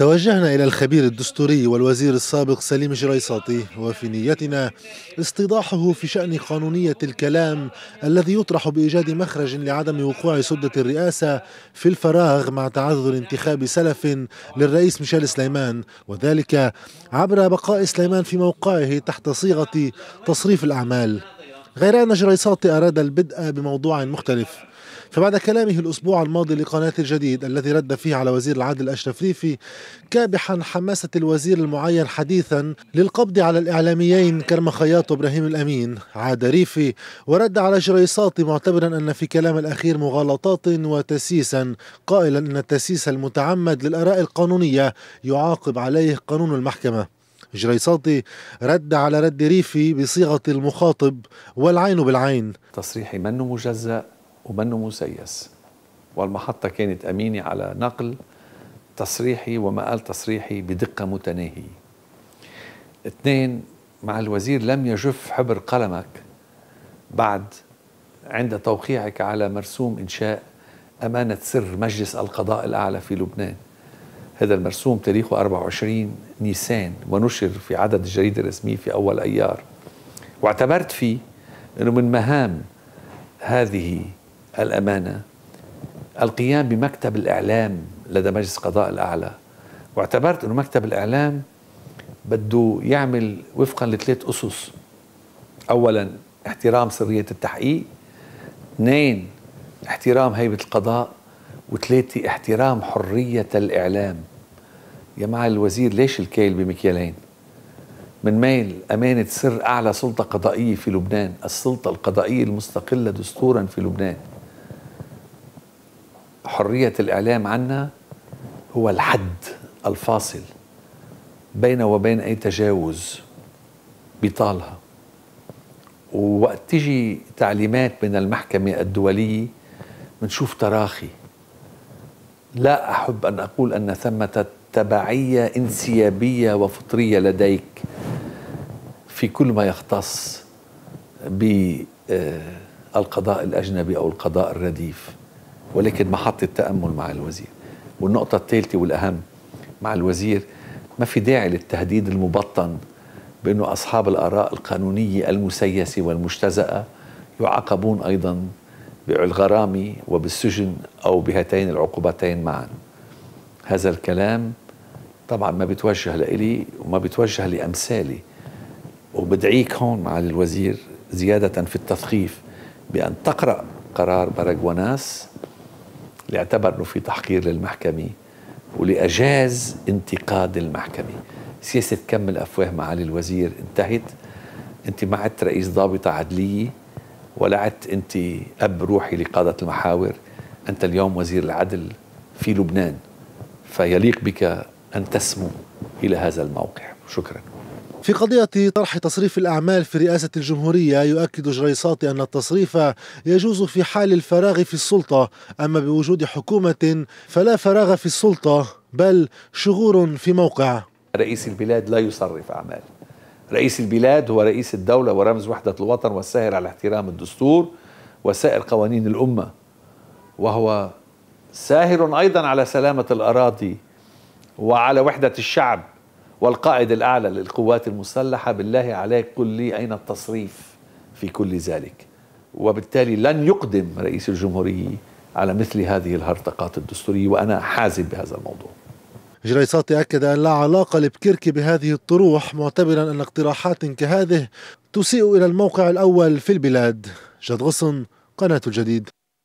توجهنا إلى الخبير الدستوري والوزير السابق سليم جريصاطي وفي نيتنا استيضاحه في شأن قانونية الكلام الذي يطرح بإيجاد مخرج لعدم وقوع سدة الرئاسة في الفراغ مع تعذر انتخاب سلف للرئيس ميشيل سليمان وذلك عبر بقاء سليمان في موقعه تحت صيغة تصريف الأعمال. غير أن جريصاطي أراد البدء بموضوع مختلف. فبعد كلامه الأسبوع الماضي لقناة الجديد الذي رد فيه على وزير العدل أشرف ريفي كابحا حماسة الوزير المعين حديثا للقبض على الإعلاميين كرم خياط وإبراهيم الأمين. عاد ريفي ورد على جريصاطي معتبرا أن في كلام الأخير مغالطات وتسييسا قائلا أن التسييس المتعمد للآراء القانونية يعاقب عليه قانون المحكمة. جريصاطي رد على رد ريفي بصيغة المخاطب والعين بالعين. تصريحي منه مجزأ. ومنه مسيس. والمحطة كانت أمينة على نقل تصريحي وما قال تصريحي بدقة متناهية. اثنين مع الوزير لم يجف حبر قلمك. بعد عند توقيعك على مرسوم إنشاء أمانة سر مجلس القضاء الأعلى في لبنان. هذا المرسوم تاريخه 24 نيسان ونشر في عدد الجريدة الرسمية في أول أيار. واعتبرت فيه أنه من مهام هذه الأمانة القيام بمكتب الإعلام لدى مجلس القضاء الأعلى. واعتبرت أنه مكتب الإعلام بده يعمل وفقا لثلاث أسس. أولا احترام سرية التحقيق. اثنين احترام هيبة القضاء. وثلاثة احترام حرية الإعلام. يا معالي الوزير ليش الكيل بمكيالين؟ من ميل أمانة سر أعلى سلطة قضائية في لبنان. السلطة القضائية المستقلة دستورا في لبنان. حرية الإعلام عنا هو الحد الفاصل بين وبين أي تجاوز بيطالها ووقت تجي تعليمات من المحكمة الدولية بنشوف تراخي. لا أحب أن أقول أن ثمة تبعية انسيابية وفطرية لديك في كل ما يختص بالقضاء الأجنبي أو القضاء الرديف. ولكن محط التأمل مع الوزير. والنقطة الثالثة والأهم مع الوزير ما في داعي للتهديد المبطن بأنه أصحاب الآراء القانونية المسيسة والمجتزأة يعاقبون أيضا بالغرامة وبالسجن أو بهاتين العقوبتين معا. هذا الكلام طبعا ما بيتوجه لإلي وما بيتوجه لأمثالي. وبدعيك هون معالي الوزير زيادة في التثقيف بأن تقرأ قرار باراغواناس اللي اعتبر إنه في تحقير للمحكمة ولأجاز انتقاد المحكمة. سياسة كم الأفواه معالي الوزير انتهت. أنت ما عدت رئيس ضابطة عدلية ولا عدت أنت أب روحي لقادة المحاور. أنت اليوم وزير العدل في لبنان فيليق بك أن تسمو إلى هذا الموقع. شكرا. في قضية طرح تصريف الأعمال في رئاسة الجمهورية يؤكد جريصاطي أن التصريف يجوز في حال الفراغ في السلطة. أما بوجود حكومة فلا فراغ في السلطة بل شغور في موقع. رئيس البلاد لا يصرف أعمال. رئيس البلاد هو رئيس الدولة ورمز وحدة الوطن والساهر على احترام الدستور وسائر قوانين الأمة. وهو ساهر أيضا على سلامة الأراضي وعلى وحدة الشعب. والقائد الأعلى للقوات المسلحة بالله عليك قل لي أين التصريف في كل ذلك. وبالتالي لن يقدم رئيس الجمهورية على مثل هذه الهرطقات الدستورية وأنا حازم بهذا الموضوع. جريصاتي أكد أن لا علاقة لبكركي بهذه الطروح معتبرا أن اقتراحات كهذه تسيء إلى الموقع الأول في البلاد. جد غصن قناة الجديد.